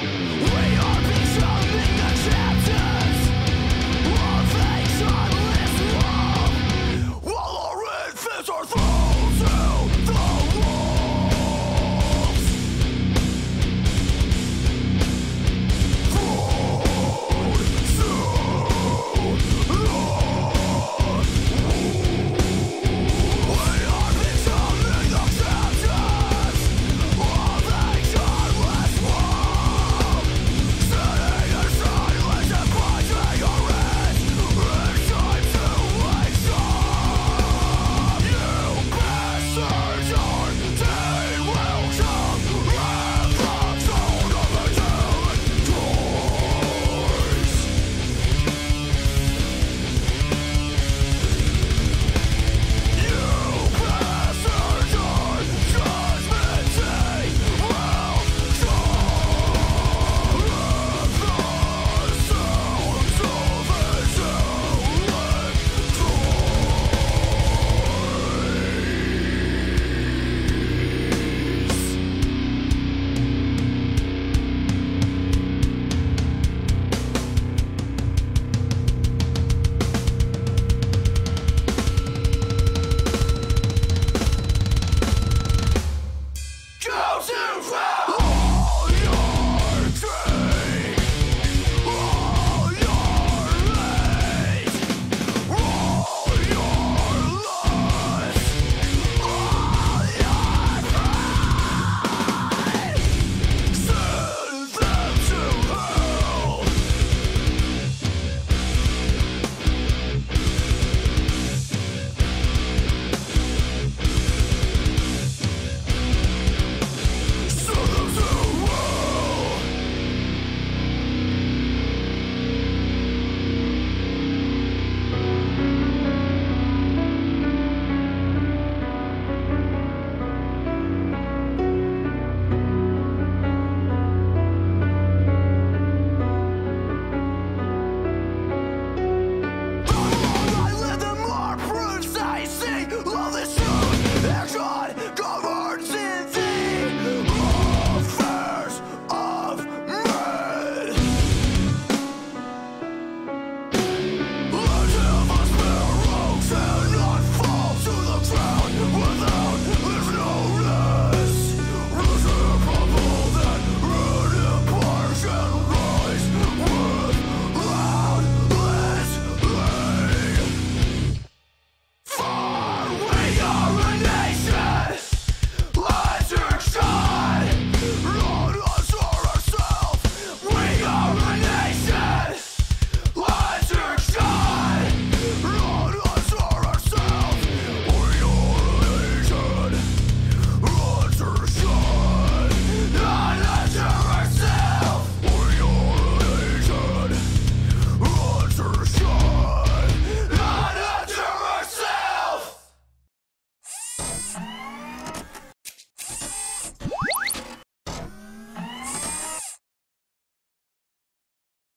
We are being the that's